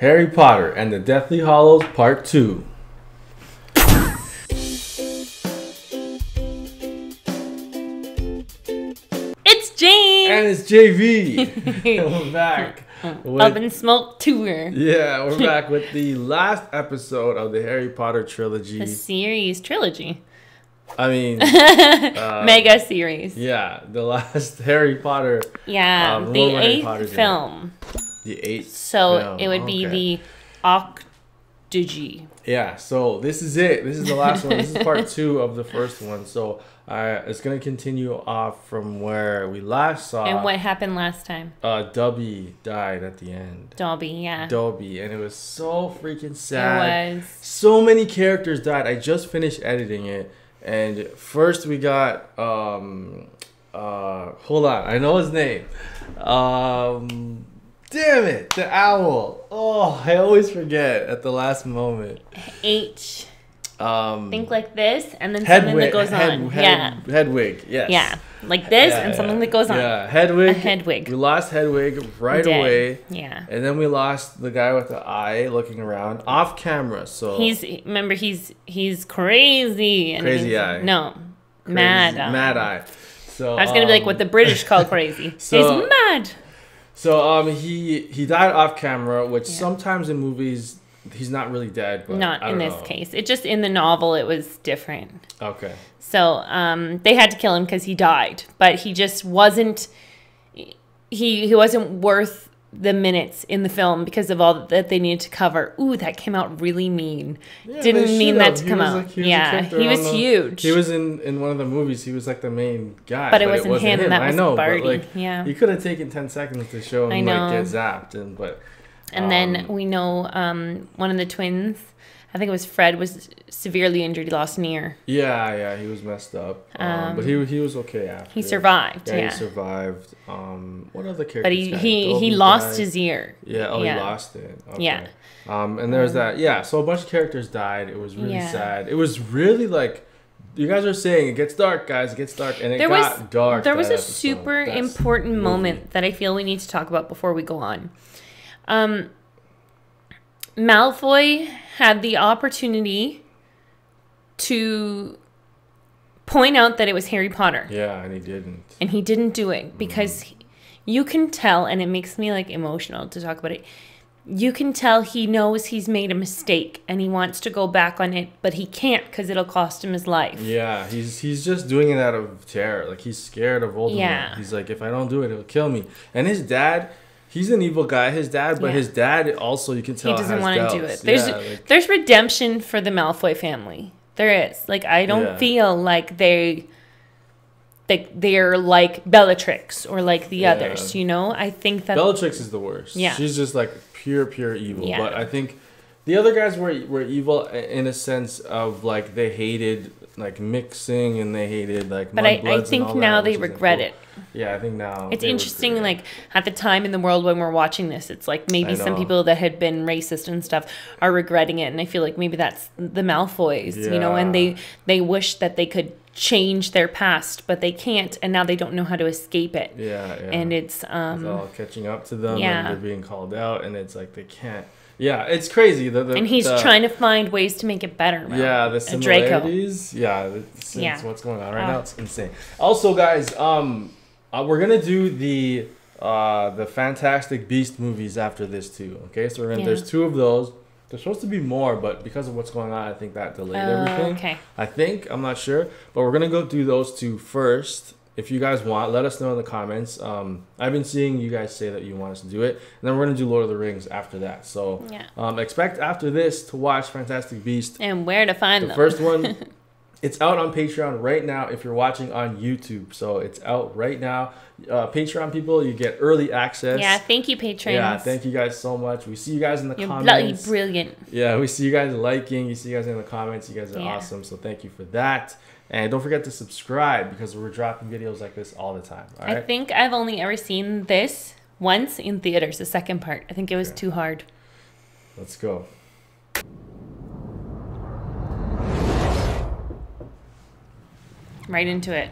Harry Potter and the Deathly Hallows Part 2. It's Jane. And it's JV. and we're back. with- Up in Smoke Tour. yeah, we're back with the last episode of the Harry Potter trilogy. The series trilogy. I mean, uh, Mega series. yeah, the last Harry Potter, Yeah. Um, the eighth Potters in? The eighth. So film. it would be Okay. the Octogy. Yeah, so this is it. This is the last one. This is part two of the first one. So uh, it's gonna continue off from where we last saw. and what happened last time? Uh, Dubby died at the end. Dobby, yeah. Dobby, and it was so freaking sad. It was. So many characters died. I just finished editing it, and first we got um, uh, hold on, I know his name. Um, damn it, the owl. Oh, I always forget at the last moment. H. Um, Think like this, and then something that goes head, on. head- yeah. Hedwig. Yes. Yeah. Like this, Yeah, and something yeah. that goes on. Yeah, Hedwig. A Hedwig. We lost Hedwig right away. Yeah. And then we lost the guy with the eye looking around off camera. So He's remember he's he's crazy. And Crazy he's- eye. No, crazy- mad. Eye. Mad eye. So I was gonna be like um, what the British call crazy. So- he's mad. So um he he died off camera, which Yeah. sometimes in movies he's not really dead. But Not in this know. case. It just in the novel it was different. Okay. So um, they had to kill him because he died, but he just wasn't. He he wasn't worth the minutes in the film because of all that they needed to cover. Ooh, that came out really mean. Yeah, Didn't mean that have. to He come out. like- he was yeah, he was the- huge. He was in in one of the movies. He was like the main guy. But it wasn't him, that I was know, Barty. but like Yeah. he could have taken ten seconds to show him like get zapped and but. and then um, we know um, one of the twins. I think it was Fred was severely injured. He lost an ear. Yeah, yeah, he was messed up, um, but he he was okay after. He survived. Yeah, Yeah, he survived. Um, what other characters? but he died? he, he lost died. his ear. Yeah, oh, yeah. he lost it. Okay. Yeah. Um, and there's that. Yeah, so a bunch of characters died. It was really Yeah. sad. It was really like. You guys are saying it gets dark, guys. It gets dark, and it There got was dark. there was a episode. super That's important movie. moment that I feel we need to talk about before we go on. Um, Malfoy had the opportunity to point out that it was Harry Potter, Yeah, and he didn't. and he didn't do it because mm-hmm. he- you can tell, and it makes me like emotional to talk about it. You can tell he knows he's made a mistake and he wants to go back on it, but he can't because it'll cost him his life. Yeah, he's he's just doing it out of terror. Like he's scared of Voldemort. Yeah. He's like, if I don't do it, it'll kill me. And his dad, he's an evil guy. His dad, but Yeah. his dad also, you can tell, he doesn't want to do it. There's yeah, like, there's redemption for the Malfoy family. There is. Like I don't Yeah. feel like they like they're like Bellatrix or like the others, you know? I think that Bellatrix is the worst. Yeah. she's just like pure, pure evil. But I think the other guys were were evil in a sense of like they hated like mixing and they hated like. but I, I think now that, they regret cool. it. Yeah, I think now It's interesting, regret like at the time in the world when we're watching this, it's like maybe some people that had been racist and stuff are regretting it, and I feel like maybe that's the Malfoys, you know, and they they wish that they could change their past, but they can't, and now they don't know how to escape it, Yeah, yeah. and it's um, it's all catching up to them yeah. and they're being called out and it's like they can't yeah it's crazy the, the, and he's the- trying to find ways to make it better. now. yeah the Uh, Draco. similarities yeah it's, Yeah. it's what's going on right Ah. now it's insane also guys um uh, we're gonna do the uh the fantastic beast movies after this too okay so we're gonna Yeah. there's two of those there's supposed to be more but because of what's going on i think that delayed Oh, everything okay. I think I'm not sure, but we're gonna go do those two first. If you guys want, let us know in the comments. Um, I've been seeing you guys say that you want us to do it, and then we're gonna do Lord of the Rings after that. So Yeah. um, expect after this to watch Fantastic Beast. And where to find The them? first one, it's out on Patreon right now. If you're watching on YouTube, so it's out right now. Uh, Patreon people, you get early access. yeah, thank you, patrons. Yeah, thank you guys so much. We see you guys in the You're bloody comments. brilliant. Yeah, we see you guys liking. You see you guys in the comments. You guys are Yeah. awesome. So thank you for that. And don't forget to subscribe because we're dropping videos like this all the time. All I think I've only ever seen this once in theaters. The second part, I think it was Okay. too hard. Let's go. Right into it.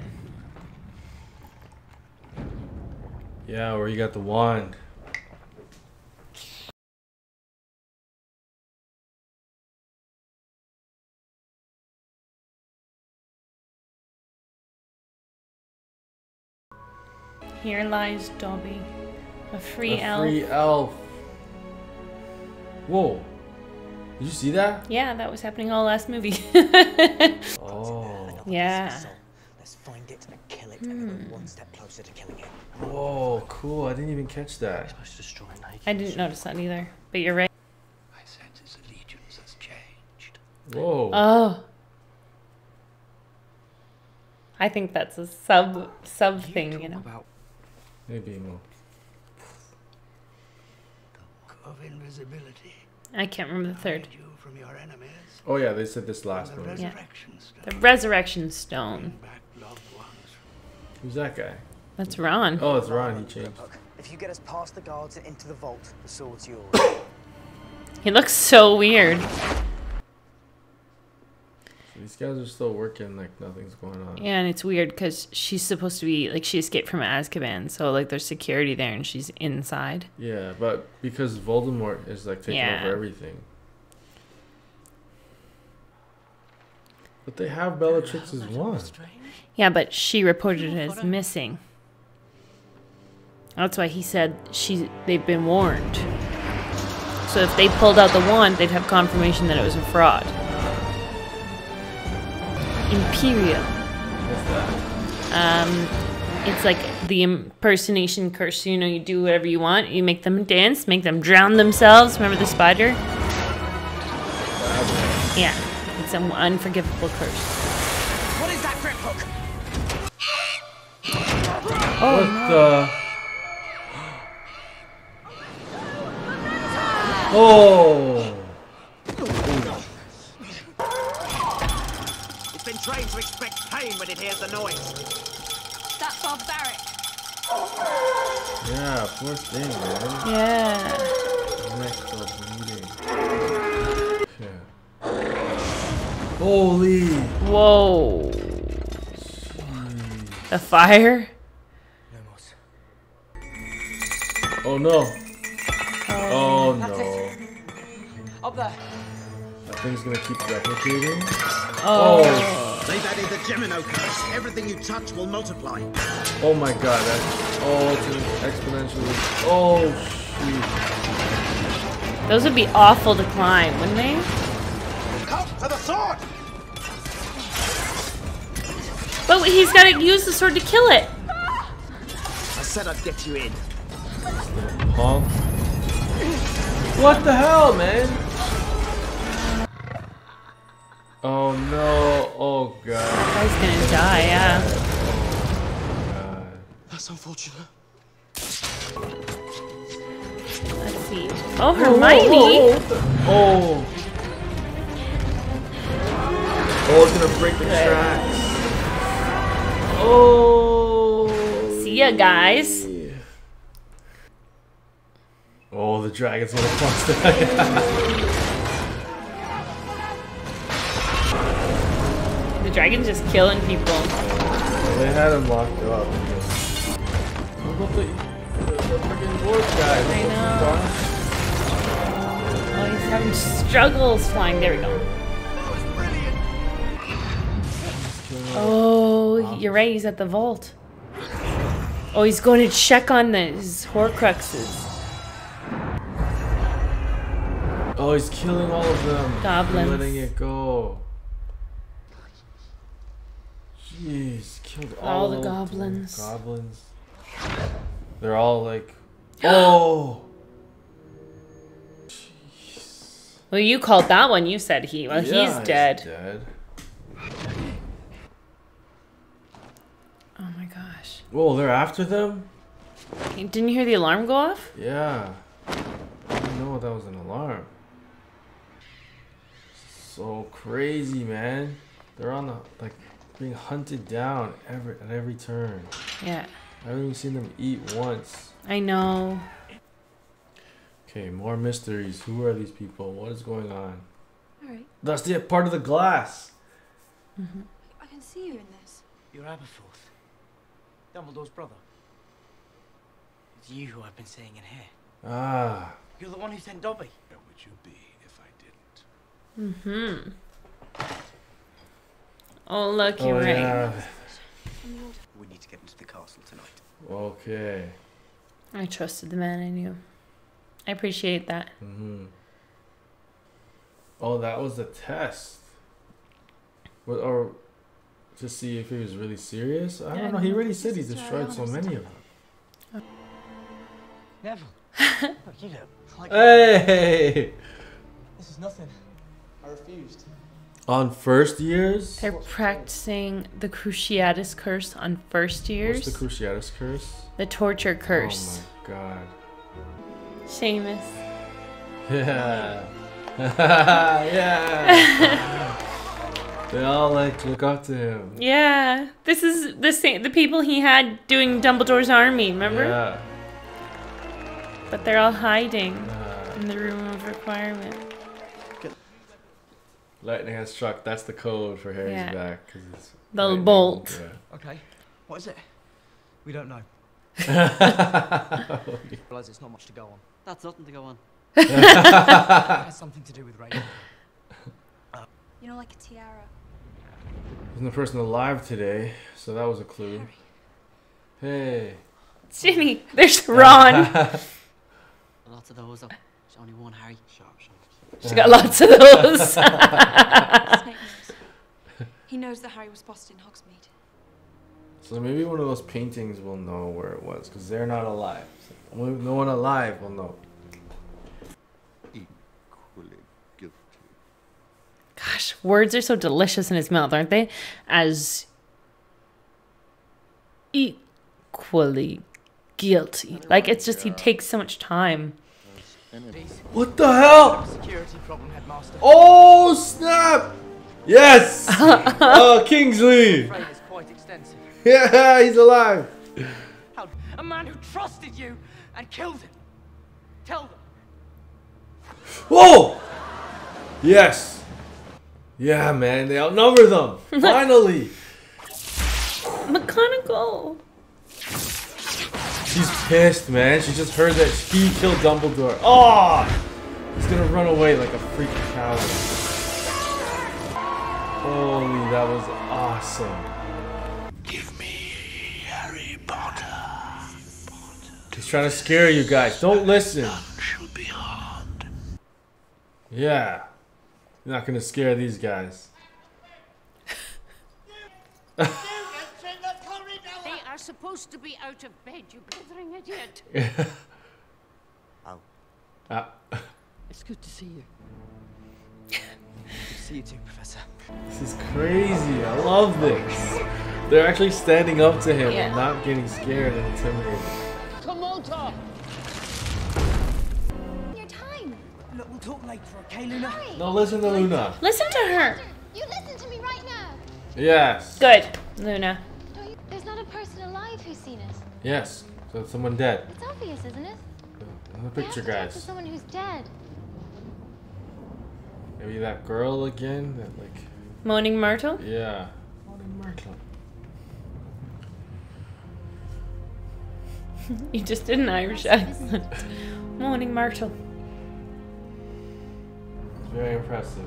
Yeah, where you got the wand. Here lies Dobby, a free a elf. free elf. Whoa. Did you see that? Yeah, that was happening all last movie. Oh. Yeah. Let's find it and kill it, and then hmm. one step closer to killing it. Whoa, cool. I didn't even catch that. Let's destroy Nike. I didn't notice that either, but you're right. I sense his allegiance has changed. Whoa. Oh. I think that's a sub sub thing, you know. About Maybe more. The of invisibility. I can't remember the third. You from your enemies. Oh yeah, they said this last the movie. Yeah. stone. The resurrection stone. Bring back loved ones. Who's that guy? That's Ron. Oh, it's Ron. He changed. If you get us past the guards and into the vault, the sword's yours. He looks so weird. These guys are still working like nothing's going on. Yeah, and it's weird because she's supposed to be like she escaped from Azkaban, so like there's security there, and she's inside. Yeah, but because Voldemort is like taking Yeah. over everything. But they have Bellatrix as one. Yeah, but she reported it as missing. That's why he said she they've been warned. So if they pulled out the wand, they'd have confirmation that it was a fraud. Imperio. Um, it's like the impersonation curse. You know, you do whatever you want. You make them dance, make them drown themselves. Remember the spider? Yeah, it's an unforgivable curse. what is that Griphook? what the? Oh! Pain when it hears the noise. That's barbaric. Yeah, poor thing, man. Yeah. Neck still bleeding. Yeah. Holy! Whoa. The fire? Lumos. Oh no! Oh, oh, oh no! Up there. That thing's gonna keep replicating. Oh. Oh! They've added the Gemino curse. Everything you touch will multiply. Oh my god! That's oh, it's an exponentially. Oh shoot! Those would be awful to climb, wouldn't they? Come to the sword! But he's got to use the sword to kill it. I said I'd get you in. Huh? What the hell, man? Oh no! Oh god! Guy's gonna die, yeah. god. That's unfortunate. Let's see. Oh, Hermione. Oh! Oh, it's gonna break the tracks. Oh! See ya, guys. Oh, the dragon's gonna cross the. Dragon's just killing people. they had him locked up. What about the, the, the freaking dwarf guy? I know. Oh, he's having struggles flying. There we go. Oh, you're right. He's at the vault. Oh, he's going to check on the, his Horcruxes. Oh, he's killing all of them. Goblins. Letting it go. Jeez, killed all, All the goblins. Goblins. They're all like, oh. Well, you called that one. You said he. Well, Yeah, he's dead. dead. Oh my gosh. Whoa, they're after them? Didn't you hear the alarm go off? Yeah. I didn't know that was an alarm. So crazy, man. They're on the like being hunted down every at every turn. Yeah. I haven't even seen them eat once. I know. Okay, more mysteries. Who are these people? What is going on? Alright. That's the part of the glass. Mm -hmm. I can see you in this. You're Aberforth. Dumbledore's brother. It's you who I've been seeing in here. Ah. You're the one who sent Dobby. Where would you be if I didn't? Hmm. Oh, look, Oh you're right. yeah. We need to get into the castle tonight. Okay. I trusted the man I knew. I appreciate that. Mm-hmm. Oh, that was the test. What, or to see if he was really serious? I Yeah, don't know. He know. already said he destroyed so many of them. Neville. Look, you look like. Hey! This is nothing. I refused. On first years? They're practicing the Cruciatus curse on first years. What's the Cruciatus curse? the torture curse. Oh my god. Seamus. Yeah. yeah. they all like look up to him. Yeah, this is the same. The people he had doing Dumbledore's army. Remember? Yeah. But they're all hiding Uh, in the room of requirement. Lightning has struck. That's the code for Harry's Yeah. back. 'cause it's The lightning. bolt. Okay. What is it? We don't know. Realise it's not much to go on. That's nothing to go on. It has something to do with Raven. Uh, you know, like a tiara. There's the person alive today, so that was a clue. Harry. Hey. Jimmy, there's Ron. Lots of those. Though. There's only one Harry. Sharp, sharp. She's got lots of those. He knows that Harry was spotted in Hogsmeade. So maybe one of those paintings will know where it was, because they're not alive. So no one alive will know. Equally guilty. Gosh, words are so delicious in his mouth, aren't they? As equally guilty. Like it's just he takes so much time. What the hell? Security problem, headmaster. Oh snap! Yes! oh, Kingsley! Afraid it's quite extensive. Yeah, he's alive. How a man who trusted you and killed him. Tell them. Whoa! Yes. Yeah, man, they outnumber them. Finally. McGonagall. She's pissed, man. She just heard that he killed Dumbledore. Oh! He's gonna run away like a freaking coward. Holy, that was awesome. Give me Harry Potter. He's trying to scare you guys. Don't listen. Shall be hard. Yeah. You're not gonna scare these guys. They are supposed to be out of bed, you blithering idiot. Ah, It's good to see you. Good to see you too, Professor. this is crazy. I love this. They're actually standing up to him Yeah. and not getting scared and intimidated. Come on, Tom. Your time. Look, we'll talk later, okay, Luna? No, listen to Luna. Listen to her. You listen to me right now. Yes. Good, Luna. Yes. So it's someone dead. It's obvious, isn't it? In the We have picture, to talk to guys. someone who's dead. Maybe that girl again. That like, Moaning Myrtle. yeah. Morning, Myrtle. You just did an Irish accent. Moaning Myrtle. It's very impressive.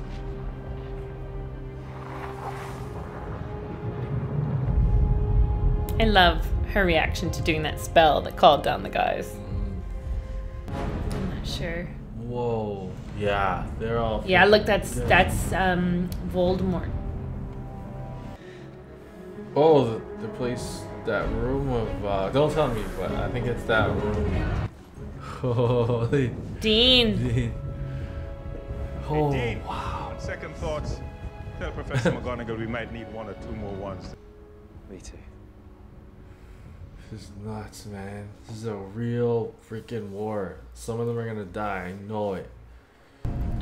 I love her reaction to doing that spell that called down the guys. I'm not sure. Whoa. Yeah, they're all. Yeah, freaking look, that's dead. that's um Voldemort. Oh, the, the place, that room of. Uh, don't tell me, but I think it's that room. Holy. Dean. Dean. Oh, Indeed. wow. On second thoughts, tell Professor McGonagall we might need one or two more ones. Me too. This is nuts, man. This is a real freaking war. Some of them are gonna die. I know it.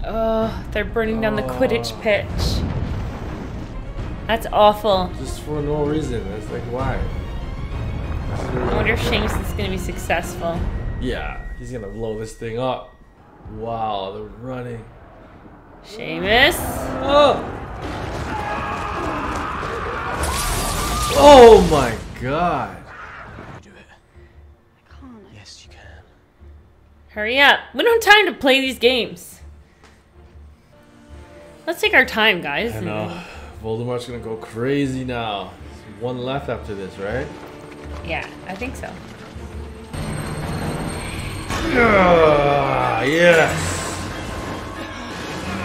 Oh, they're burning down the Oh. Quidditch pitch. That's awful. Just for no reason. It's like, why? I wonder if Seamus is gonna be successful. Yeah, he's gonna blow this thing up. Wow, they're running. Seamus. Oh! Oh my god. Do it. I can't. Yes, you can. Hurry up. We don't have time to play these games. Let's take our time, guys. I know. Voldemort's gonna go crazy now. There's one left after this, right? Yeah, I think so. Ah, yes.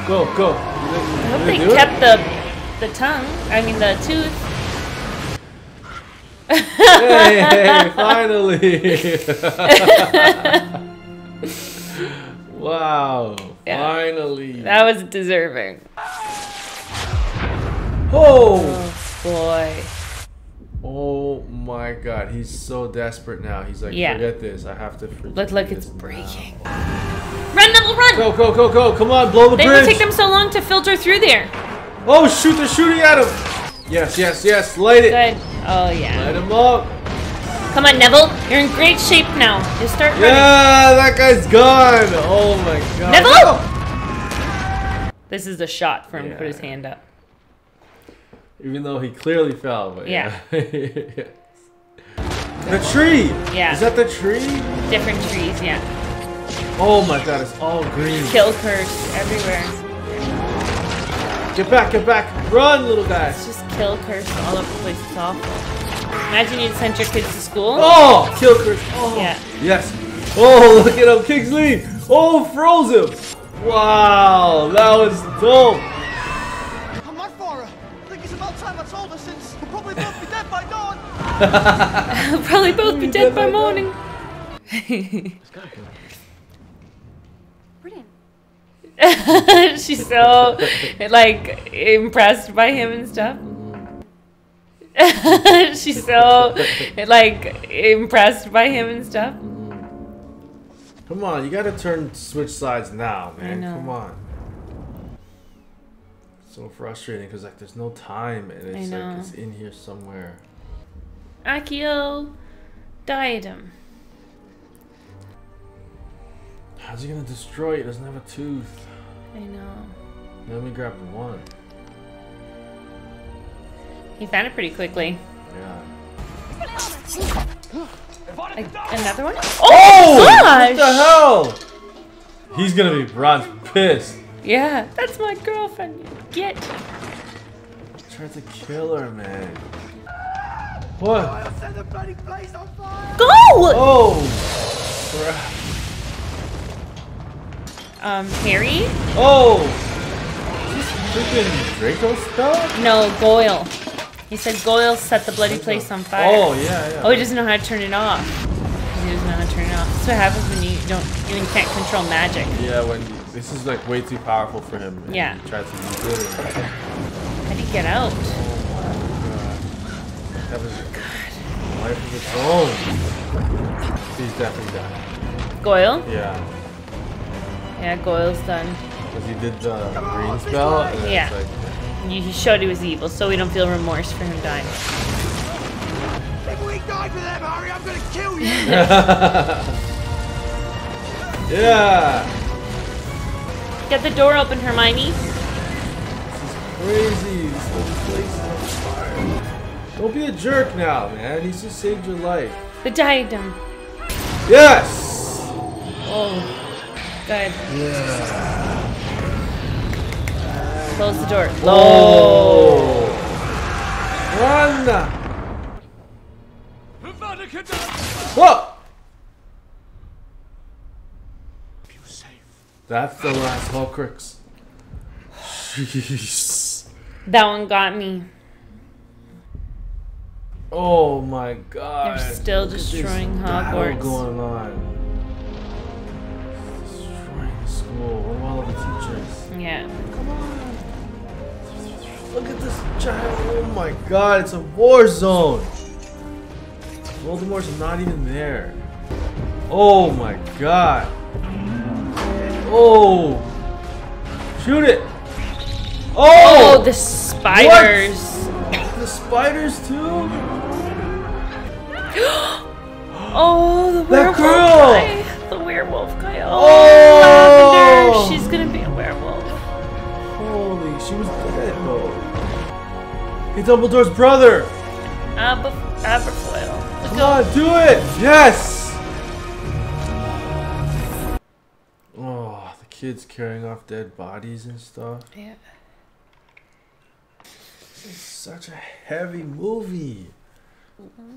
Go, go. I hope they kept the the tongue. I mean the tooth. hey, hey, finally. wow. Yeah. Finally. That was deserving. oh. Oh boy. Oh my god, he's so desperate now. He's like, Yeah. forget this. I have to forget Look, look, it's now." breaking. Run, Neville, run! Go, go, go, go. Come on, blow the They bridge. would take them so long to filter through there. Oh, shoot, they're shooting at him. Yes, yes, yes. Light it. Good. Oh yeah. Light him up. Come on, Neville. You're in great shape now. Just start running. Yeah, that guy's gone. Oh my god. Neville! This is the shot for him to put his hand up. Even though he clearly fell, but Yeah. yeah. the tree. Yeah. Is that the tree? Different trees, yeah. Oh my god, it's all green. Kill curse everywhere. Get back, get back. Run, little guy. It's just kill curse all over the place. It's awful. Imagine you'd sent your kids to school. Oh, kill curse. Oh. oh. Yeah. Yes. Oh, look at him, Kingsley. Oh, froze him. Wow, that was dope. I'm not for her. I think it's about time I told her since we'll probably both be dead by dawn. We'll probably both be dead by morning. Brilliant. She's so like impressed by him and stuff. She's so like impressed by him and stuff. Mm-hmm. Come on, you gotta turn switch sides now, man. Come on. So frustrating because like there's no time and it's like it's in here somewhere. Accio diadem. How's he gonna destroy it? Doesn't have a tooth. I know. Let me grab one. He found it pretty quickly. Yeah. Like, another one? Oh! gosh! What the hell? He's gonna be bronze pissed. Yeah, that's my girlfriend. Get. Tried to kill her, man. What? I'll set the bloody place on fire. Go! Oh! crap. Um, Harry? Oh! Is this freaking Draco spell? No, Goyle. He said Goyle set the bloody place on fire. Oh yeah, yeah. Oh, he doesn't know how to turn it off. He doesn't know how to turn it off. That's what happens when you don't, you can't control magic. Yeah, when this is like way too powerful for him. Yeah. He tries to use it. How do you get out? Oh, have his oh, life of its own. He's definitely done. Goyle? Yeah. Yeah, Goyle's done. Because he did the green spell. Yeah. It's like, You- He showed he was evil, so we don't feel remorse for him dying. If we die for them, Harry, I'm gonna kill you. yeah. Get the door open, Hermione. Crazy. This whole place is on fire. Don't be a jerk now, man. He's just saved your life. The diadem. Yes. Oh, good. Close the door. Oh. Run. Whoa. That's the last Horcrux. Jeez. That one got me. Oh my god. They're still Look at this destroying battle Hogwarts. going on. Destroying the school. What about all the teachers? Yeah. Look at this giant. Oh my god, it's a war zone. Voldemort's not even there. Oh my god. Oh. Shoot it. Oh, Oh, the spiders. the spiders too? Oh, the That werewolf girl! guy. The werewolf guy. Oh, Oh! Lavender. She's she was dead though. Hey, Dumbledore's brother. Ah, Aber, Aberfoyle. Ah, Look Come on, do it. Yes. Oh, the kids carrying off dead bodies and stuff. Yeah. This is such a heavy movie. Mm-hmm.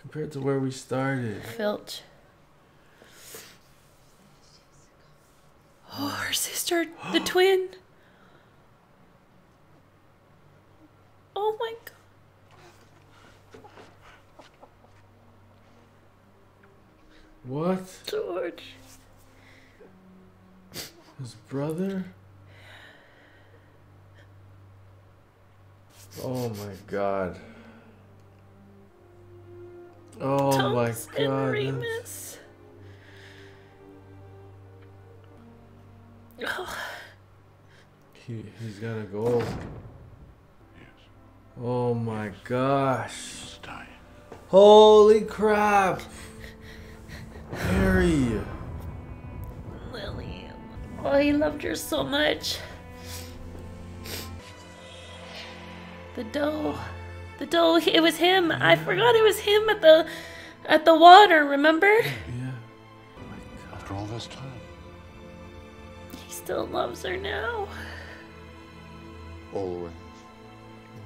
compared to where we started. Filch. Oh, her sister, the twin. Oh my god. What? George. His brother? Oh my god. Oh my Thomas god. Remus. Oh, He, he's gotta go. Oh my gosh. Holy crap. Harry. Lily. Oh, he loved her so much. The doe. The doe. It was him. I forgot it was him at the at the water, remember? Yeah. After all this time. He still loves her now. Always.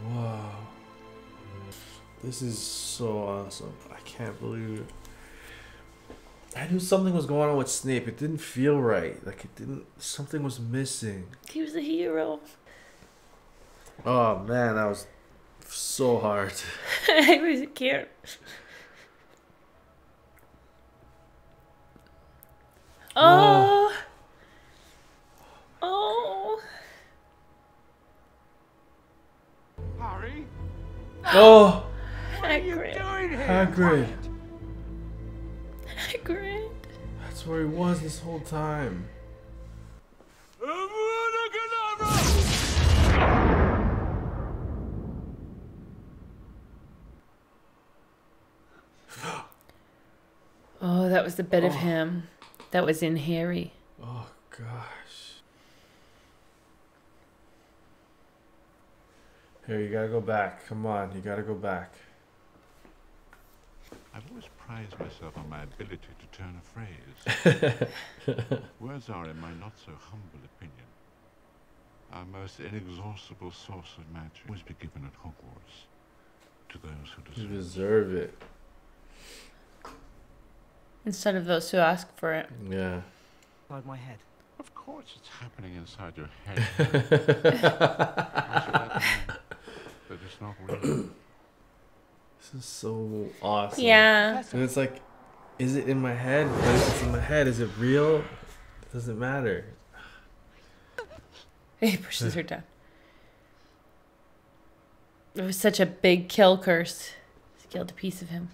Wow. This is so awesome. I can't believe it. I knew something was going on with Snape. It didn't feel right. Like it didn't something was missing. He was a hero. Oh man, that was so hard. I was scared. Oh. Oh. Oh, Hagrid. Hagrid. Hagrid. That's where he was this whole time. Oh, that was the bit of oh. him that was in Harry. Oh gosh. Here, you gotta go back. Come on, you gotta go back. I've always prized myself on my ability to turn a phrase. Words are, in my not so humble opinion, our most inexhaustible source of magic. Always be given at Hogwarts to those who You deserve. deserve it. Instead of those who ask for it. Yeah. Inside my head. Of course, it's happening inside your head. Why should I deny that it's not real. This is so awesome. Yeah. And it's like, is it in my head? But if it's in my head, is it real? It doesn't matter. He pushes her down. It was such a big kill curse. He killed a piece of him.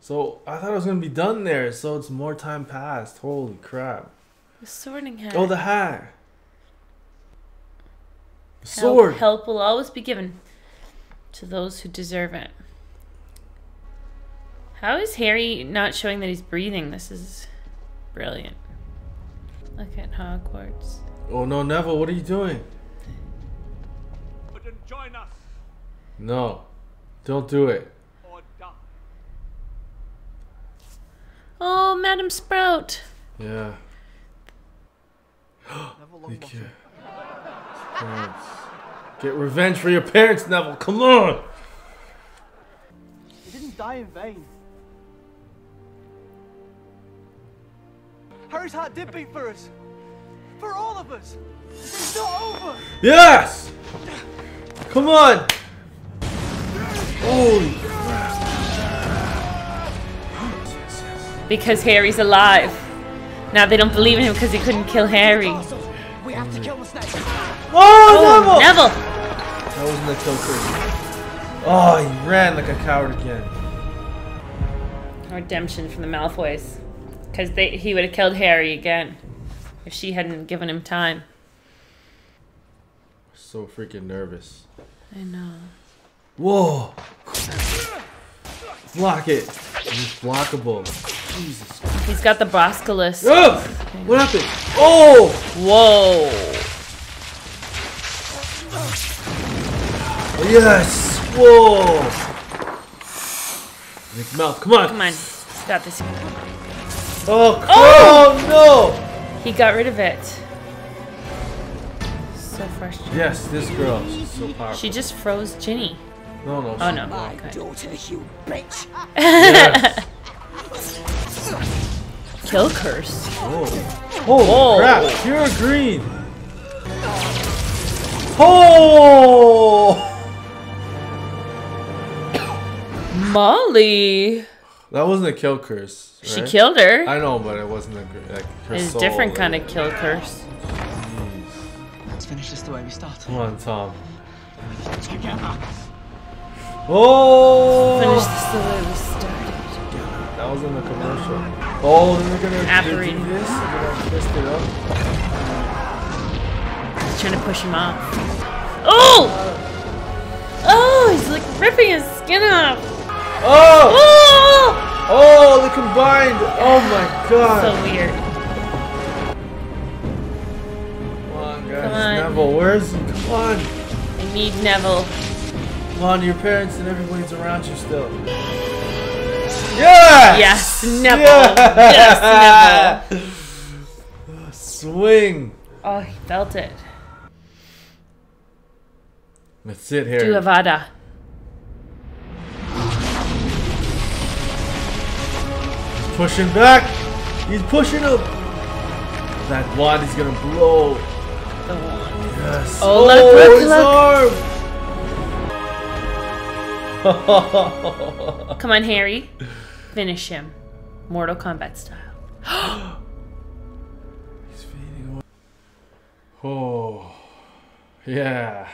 So I thought I was gonna be done there. So it's more time passed. Holy crap! The sorting hat. Oh, the hat. The Help- Help will always be given to those who deserve it. How is Harry not showing that he's breathing? This is brilliant. Look at Hogwarts. Oh no, Neville! What are you doing? Wouldn't join us No, don't do it. or die. Oh, Madam Sprout. Yeah. Neville You Longbottom. can't. Parents. Get revenge for your parents, Neville. Come on. He didn't die in vain. Harry's heart did beat for us. For all of us. It's not over. Yes. Come on. Holy. Because Harry's alive. Now they don't believe in him because he couldn't kill Harry. We have to kill the snake. Oh, Neville. Neville! That wasn't a kill curse. Oh, he ran like a coward again. Redemption from the Malfoys. Because they he would have killed Harry again if she hadn't given him time. So freaking nervous. I know. Whoa. Block it. He's blockable. Jesus. He's got the Brosculus. Oh! What happened? Oh! Whoa! Yes! Whoa! Nick mouth, come on! Come on. Got this. Oh, oh! no! He got rid of it. So frustrating. Yes, this girl. She's so powerful. She just froze Ginny. No, no. Oh no. My Okay. daughter, you bitch. Yes. Kill curse. Oh. Holy Whoa. crap! Pure green. Oh! Molly. That wasn't a kill curse. She killed her. I know, but it wasn't a like her It's a different kind of kill curse. Let's finish this the way we started. Come on, Tom. Oh! Finish this the way we started. That was in the commercial. Oh, then they're gonna After they do this. They're gonna twist it up. He's trying to push him off. Oh! Oh, he's like ripping his skin off. Oh! Oh! Oh, they combined. Oh my god. So weird. Come on, guys. Come on. Neville, where's he? Come on. I need Neville. Come on, your parents and everybody's around you still. Yes! Yes, Neville. Yeah! Yes, Neville. Swing. Oh, he felt it. Let's sit here. Do Avada. Pushing back. He's pushing him. That wand is gonna blow. The wand. Yes. Oh, oh, look, look, his arm. Come on, Harry. Finish him. Mortal Kombat style. He's fading away. Oh, yeah.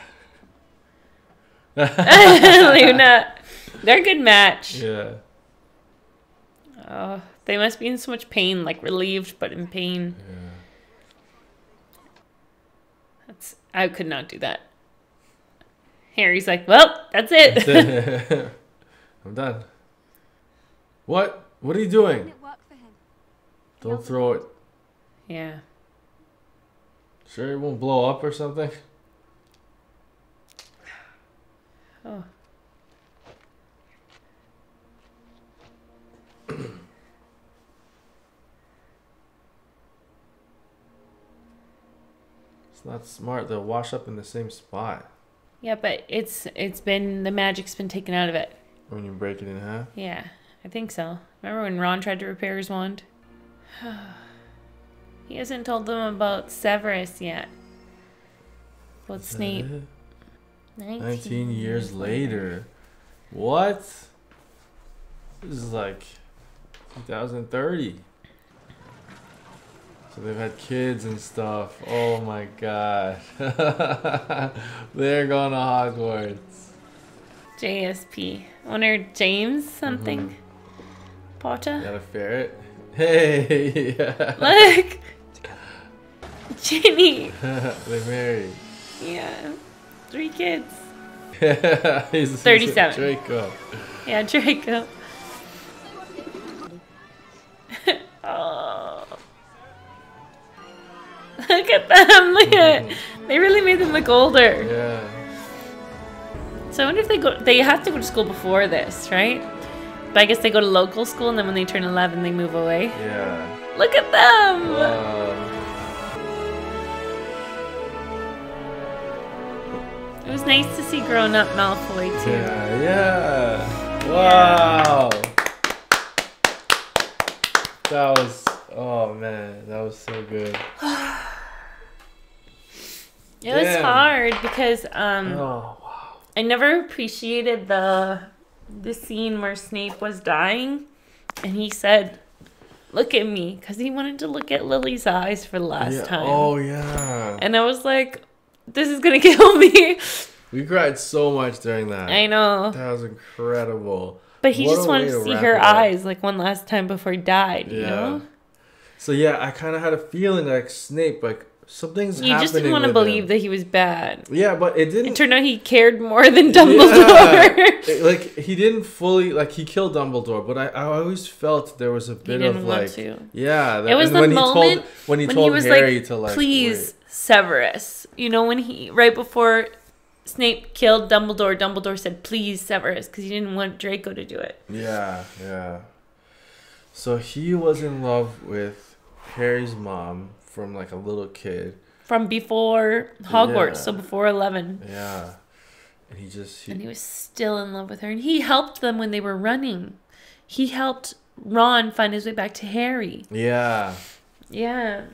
Luna. They're a good match. Yeah. Oh, they must be in so much pain, like relieved but in pain. That's I could not do that. Harry's like, well, that's it. I'm done. What? What are you doing? it work for him? Don't throw it. yeah. Sure, it won't blow up or something. Oh. It's not smart. They'll wash up in the same spot Yeah, but it's it's been the magic's been taken out of it. when you break it in half. Yeah, I think so. Remember when Ron tried to repair his wand? he hasn't told them about Severus yet. About Snape. 19 years later. What? This is like 2030. So they've had kids and stuff. Oh my god. They're going to Hogwarts. JSP. Owner James something. Mm-hmm. Potter. Got a ferret. Hey! yeah. Look! Ginny! They're married. Yeah. Three kids. He's 37. Draco. Yeah, Draco. Look at them. Look at mm-hmm. They really made them look older. Yeah. So I wonder if they go they have to go to school before this, right? But I guess they go to local school and then when they turn 11 they move away. Yeah. Look at them. Wow. It was nice to see grown up Malfoy too. Yeah, yeah. Wow. That was, oh man, that was so good. It was Damn. hard because um Oh, I never appreciated the the scene where Snape was dying and he said, "Look at me," cuz he wanted to look at Lily's eyes for the last yeah. time. Oh yeah. And I was like, this is going to kill me. We cried so much during that. I know. That was incredible. But he What just wanted to see her eyes like one last time before he died, you Yeah. know? So yeah, I kind of had a feeling like Snape, like something's You just didn't want to believe him. that he was bad. Yeah, but it didn't. It turned out he cared more than Dumbledore. Yeah. It- like he didn't fully like he killed Dumbledore, but I, I always felt there was a bit of like to. yeah. That, it was the when moment he told when he when told he was Harry like, to like "Please, Severus." You know, when he right before Snape killed Dumbledore, Dumbledore said, "Please, Severus," because he didn't want Draco to do it. yeah, yeah. So he was in love with Harry's mom from like a little kid. From before Hogwarts, Yeah. so before eleven. Yeah. and he just he, and he was still in love with her and he helped them when they were running he helped ron find his way back to harry yeah, yeah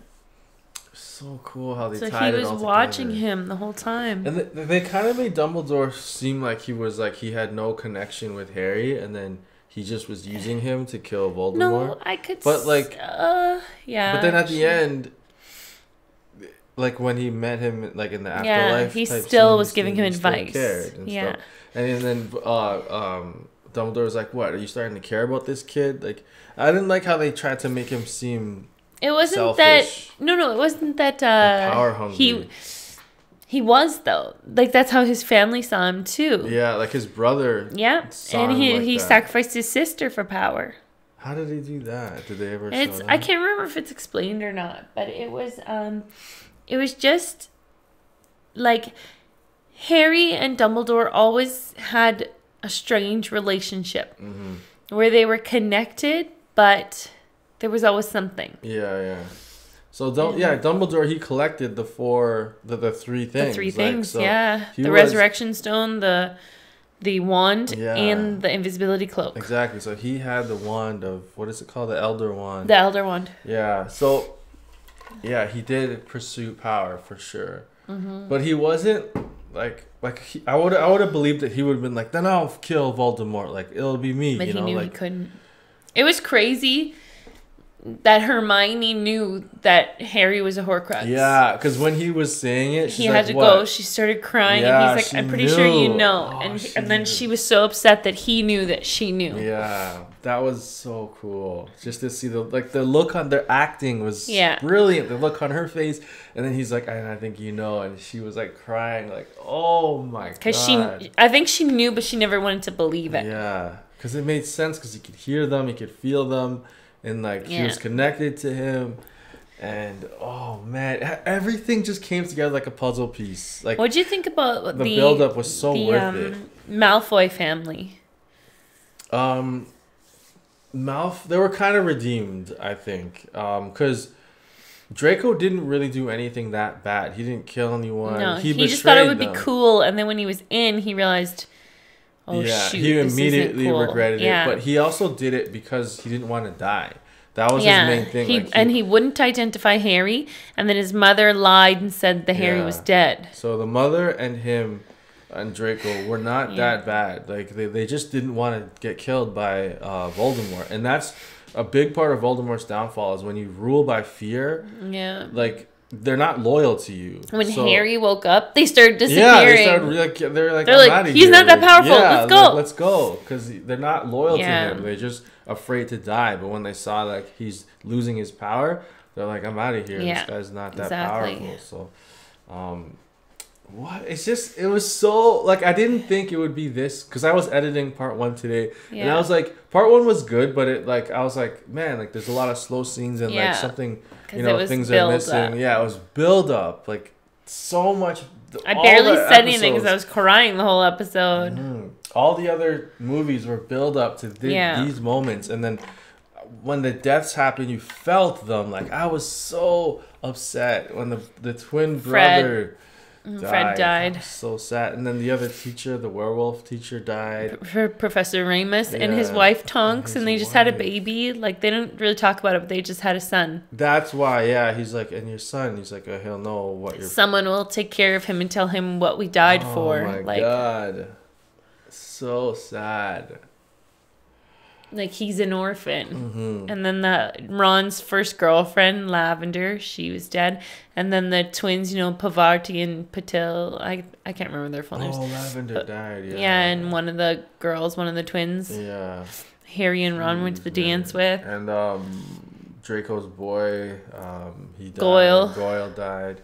so cool how they so tied he was watching him the whole time And they, they kind of made Dumbledore seem like he was like he had no connection with Harry, and then he just was using him to kill Voldemort. no i could But, like- uh yeah but then at the end, like when he met him, like in the afterlife. Yeah, he still was giving him advice. cared and Yeah. stuff. and then uh, um, Dumbledore was like, "What? Are you starting to care about this kid?" Like, I didn't like how they tried to make him seem it wasn't that no no it wasn't that uh power hungry. he he was though like that's how his family saw him too yeah, like his brother. yeah and he like he that. sacrificed his sister for power How did he do that? Did they ever? It's I can't remember if it's explained or not, but it was um it was just like Harry and Dumbledore always had a strange relationship Mm-hmm. where they were connected, but there was always something. Yeah, yeah. So Dum- yeah, Dumbledore he collected the four the, the three things. The three like, things, so yeah. The was- resurrection stone, the the wand, Yeah. and the invisibility cloak. Exactly. So he had the wand of what is it called? The Elder Wand. The elder wand. yeah. So yeah, he did pursue power for sure. Mm-hmm. But he wasn't like like he, I would I would have believed that he would have been like then I'll kill Voldemort like it'll be me But you he know knew like he couldn't. It was crazy that Hermione knew that Harry was a Horcrux. yeah because when he was saying it he had like, to "What?" go. She started crying, Yeah, and he's like, "I'm pretty sure you know." Oh, and and then knew. she was so upset that he knew that she knew. Yeah, that was so cool. Just to see the like the look on their acting was Yeah. brilliant. The look on her face, and then he's like, "And I think you know," and she was like crying, like, "Oh my god!" Because she, I think she knew, but she never wanted to believe it. yeah, because it made sense because he could hear them, he could feel them, and like he was connected to him. And oh man, everything just came together like a puzzle piece. Like what do you think about The the buildup was so the, worth um, it. Malfoy family. Um, Malf, they were kind of redeemed, I think, um, because Draco didn't really do anything that bad. He didn't kill anyone. no, he, he, just thought it would be cool, and then when he was in, he realized, oh yeah, shoot, he immediately cool. regretted yeah. it, but he also did it because he didn't want to die. That was yeah, his main thing. He, like, and he wouldn't identify Harry, and then his mother lied and said that Harry Yeah. was dead. So the mother and him and Draco were not Yeah. that bad. Like they, they just didn't want to get killed by uh, Voldemort, and that's a big part of Voldemort's downfall is when you rule by fear. Yeah. Like they're not loyal to you. When So- Harry woke up, they started disappearing. Yeah, they started like they're like They're "I'm like, "He's here." not that powerful. yeah, Let's go." like, let's go, because they're not loyal Yeah. to him. They're just afraid to die. But when they saw like he's losing his power, they're like, "I'm out of here. Yeah, This guy's not that exactly. powerful." So, um, what? It's just it was so like I didn't think it would be this because I was editing part one today, and I was like, part one was good, but it like I was like, man, like there's a lot of slow scenes and Yeah. like something you know, things are missing. up. Yeah, it was build up like so much. I barely said anything because I was crying the whole episode. Mm. All the other movies were build up to thi- Yeah. these moments, and then when the deaths happened, you felt them. Like I was so upset when the the twin Fred. brother died. Fred died. so sad, and then the other teacher, the werewolf teacher, died. For Professor Remus and his wife Tonks, his and they just had a baby. Like they didn't really talk about it, but they just had a son. That's why, yeah. He's like, and your son. He's like, oh, he'll know what you're. Someone will take care of him and tell him what we died oh for. my like, god, so sad. Like he's an orphan. Mhm. And then the Ron's first girlfriend, Lavender, she was dead. And then the twins, you know, Pavarti and Patil, I I can't remember their full names. Oh, Lavender But- died. Yeah. Yeah, and one of the girls, one of the twins, Yeah. Harry and Ron went to the dance with. And um, Draco's boy, um, he died. Goyle. Goyle died.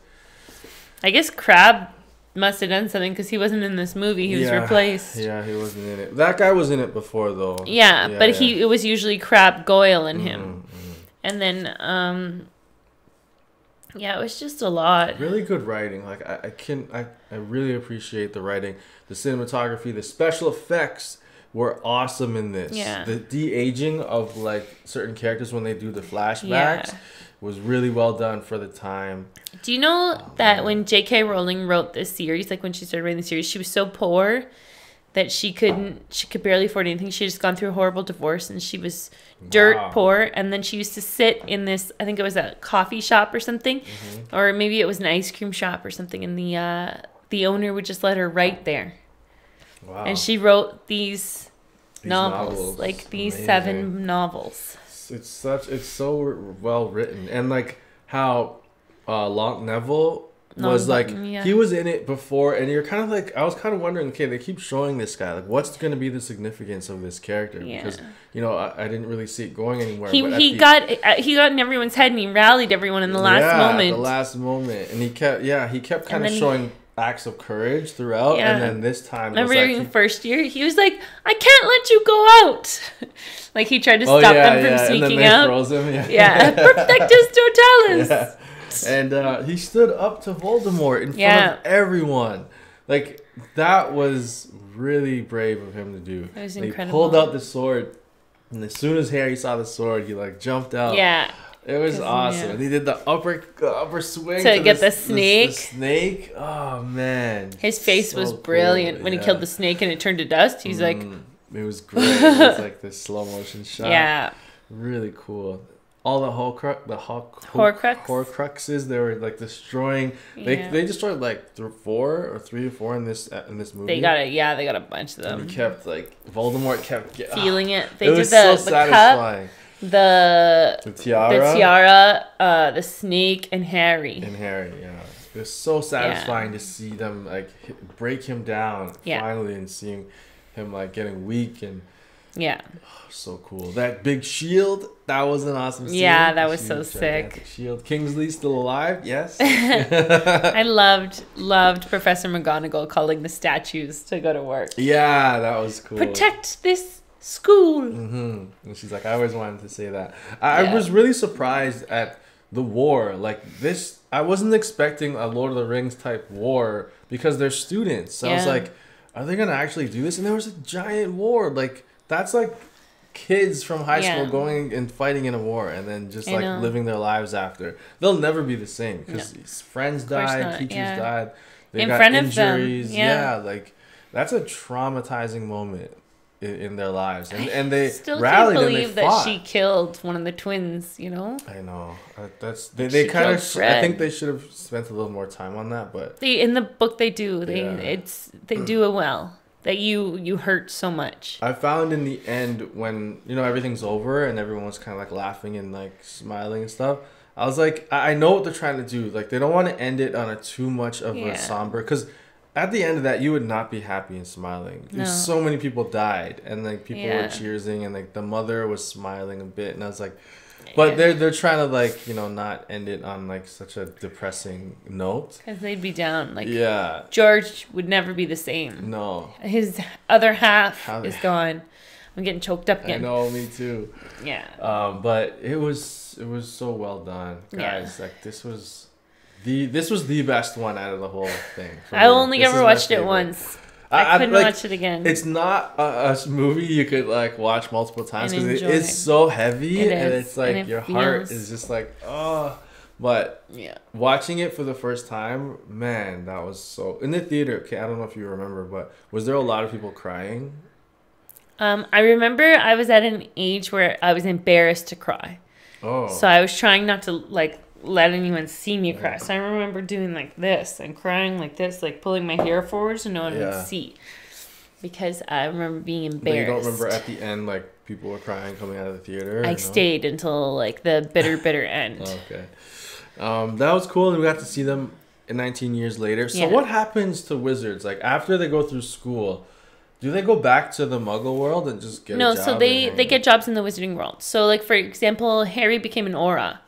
I guess Crabbe must have done something because he wasn't in this movie. He was Yeah. replaced. Yeah, he wasn't in it. That guy was in it before though. Yeah, but yeah. he it was usually Crabbe, Goyle, Mhm, him. And then um yeah, it was just a lot. Really good writing. Like I, I can I, I really appreciate the writing, the cinematography, the special effects were awesome in this. Yeah. The de aging of like certain characters when they do the flashbacks. Yeah. Was really well done for the time. Do you know that when J.K. Rowling wrote this series, like when she started writing the series, she was so poor that she couldn't, she could barely afford anything. She had just gone through a horrible divorce and she was dirt Wow. poor. And then she used to sit in this, I think it was a coffee shop or something, Mm-hmm. or maybe it was an ice cream shop or something. And the uh, the owner would just let her write there, Wow. and she wrote these, These novels, novels. like these Amazing. seven novels. It's, it's such it's so well written and like how uh Long Neville was like Longbottom, yeah. he was in it before and you're kind of like I was kind of wondering okay they keep showing this guy like what's going to be the significance of this character because you know I, I didn't really see it going anywhere He he the- got uh, he got in everyone's head and he rallied everyone in the last yeah, moment. the last moment and he kept yeah he kept kind of then he- showing acts of courage throughout Yeah. and then this time Remember was like first year, he was like, "I can't let you go out." like he tried to Oh, stop yeah, them from yeah, sneaking out. yeah. yeah. Protectus totalis. And uh, he stood up to Voldemort in front of everyone. Like that was really brave of him to do. It was And He pulled out the sword, and as soon as Harry saw the sword, he like jumped out. Yeah. It was awesome. yeah. And he did the upper upper swing To get the this- snake. snake. Oh man. His face was So cool, brilliant when he killed the snake and it turned to dust. He's like, Mm, it was great. it was like this slow motion shot. Yeah. Really cool. All the Horcrux, the Hulk, Horcrux? Horcruxes, they were like destroying. They Yeah. they destroyed like th- four or three or four in this uh, in this movie. they got it. Yeah, they got a bunch of them. And he kept like Voldemort kept Feeling it. They it did was the, so the cup, satisfying. The The tiara? the tiara, uh, the snake, and Harry. And Harry, yeah, it was so satisfying to see them like break him down Yeah. finally and seeing him like getting weak and Yeah. so cool. That big shield, that was an awesome scene. Yeah, that was so sick. Shield. Kingsley still alive? Yes. I loved loved Professor McGonagall calling the statues to go to work. yeah, that was cool. Protect this school. hmm And she's like, I always wanted to say that. I, I was really surprised at the war. Like this, I wasn't expecting a Lord of the Rings type war because they're students. So I was like, are they gonna actually do this? And there was a giant war. Like that's like kids from high school going and fighting in a war and then just I like know. living their lives after. They'll never be the same because his friends died, not, teachers yeah. died, they In got front of them, injuries. yeah. yeah, like that's a traumatizing moment in, in their lives, and and they I Still can't rallied they believe that she killed one of the twins. You know, I know that's they, they kind of. I think they should have spent a little more time on that, but they in the book they do. They Yeah. it's they do it well. That you you hurt so much. I found in the end when you know everything's over and everyone's kind of like laughing and like smiling and stuff. I was like, I I know what they're trying to do. Like they don't want to end it on a too much of Yeah. a somber because. At the end of that, you would not be happy and smiling. No. So many people died, and like people Yeah. were cheering, and like the mother was smiling a bit, and I was like, but they're they're trying to like you know not end it on like such a depressing note. Because they'd be down. Like Yeah. George would never be the same. No. His other half How- is gone. I'm getting choked up I again. know, me too. Yeah. Um, but it was it was so well done, Yeah. guys. Like this was the this was the best one out of the whole thing. I only This ever watched it once. I couldn't watch it again. It's not a, a movie you could like watch multiple times because it is so heavy It and it's like and it your heart is just like oh. But Yeah. watching it for the first time, man, that was so in the theater. Okay, I don't know if you remember, but was there a lot of people crying? Um, I remember I was at an age where I was embarrassed to cry. Oh. So I was trying not to like let anyone see me cry. So I remember doing like this and crying like this, like pulling my hair forward so no one Yeah. would see. Because I remember being But you don't remember at the end like people were crying coming out of the theater. I no? stayed until like the bitter, bitter end. Okay. Um, that was cool, and we got to see them in 19 years later. So, Yeah. what happens to wizards? Like after they go through school, do they go back to the Muggle world and just get no, a job? so they they get jobs in the wizarding world. So like for example, Harry became an Auror.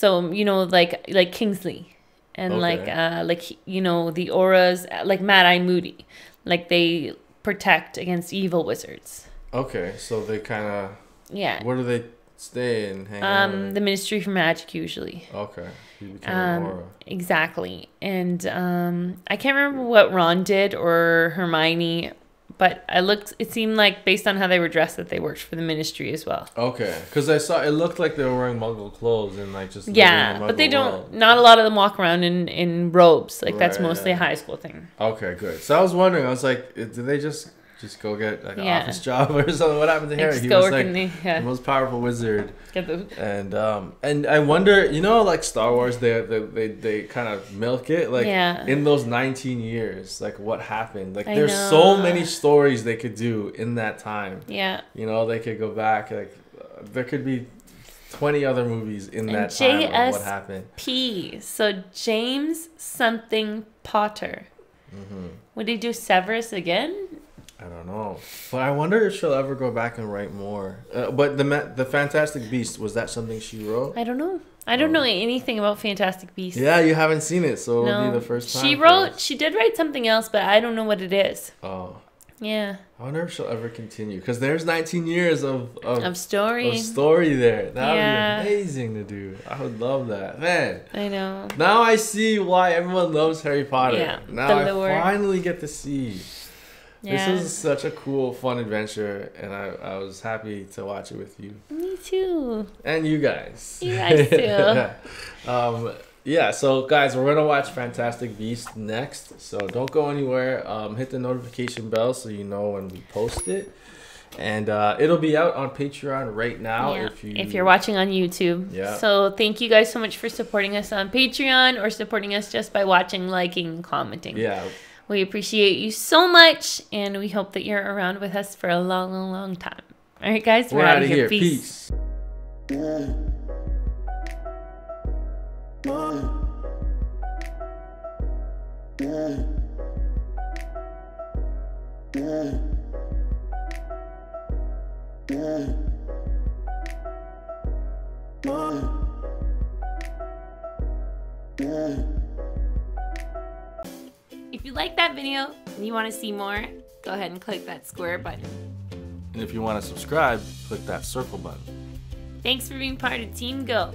So you know like like Kingsley, and like uh like you know the Aurors like Mad Eye Moody, like they protect against evil wizards. Okay, so they kind of. Yeah. Where do they stay and hang out? Um, the Ministry for Magic usually. Okay, he became an Um, exactly, and um, I can't remember what Ron did or Hermione, but I looked. It seemed like based on how they were dressed that they worked for the Ministry as well. Okay, because I saw it looked like they were wearing Muggle clothes and like just Yeah, but they don't. world. Not a lot of them walk around in in robes. Like that's Right, mostly a high school thing. Okay, good. So I was wondering, I was like, did they just just go get like an office job or something? What happened to Harry? just He go was work like in the- yeah. the most powerful wizard. And um and I wonder, you know, like Star Wars, they they they, they kind of milk it like Yeah. in those 19 years, like what happened? Like I there's so many stories they could do in that time. Yeah. You know, they could go back like uh, there could be 20 other movies in And that time of what happened. P. So James something Potter. hmm Would he do Severus again? I don't know, but I wonder if she'll ever go back and write more. Uh, but the the Fantastic Beast was that something she wrote? I don't know. I don't know anything about Fantastic Beasts. Oh. Yeah, you haven't seen it, so it'll be the first time. She wrote. She did write something else, but I don't know what it is. Oh, Yeah. I wonder if she'll ever continue because there's 19 years of of, Of story. of story there. That Yeah. would be amazing to do. I would love that, man. I know. Now I see why everyone loves Harry Potter. Yeah, Now. I finally get to see. Yeah. This is such a cool, fun adventure, and I, I was happy to watch it with you. Me too. And you guys. You guys too. um, yeah, so guys, we're gonna watch Fantastic Beast next. So don't go anywhere. Um, hit the notification bell so you know when we post it. And uh, it'll be out on Patreon right now Yeah, if you if you're watching on YouTube. Yeah. So thank you guys so much for supporting us on Patreon or supporting us just by watching, liking, commenting. Yeah. We appreciate you so much, and we hope that you're around with us for a long, long, long time. All right, guys, we're, We're out of here. here. Peace. If you like that video and you want to see more, go ahead and click that square button. And if you want to subscribe, click that circle button. Thanks for being part of Team Go.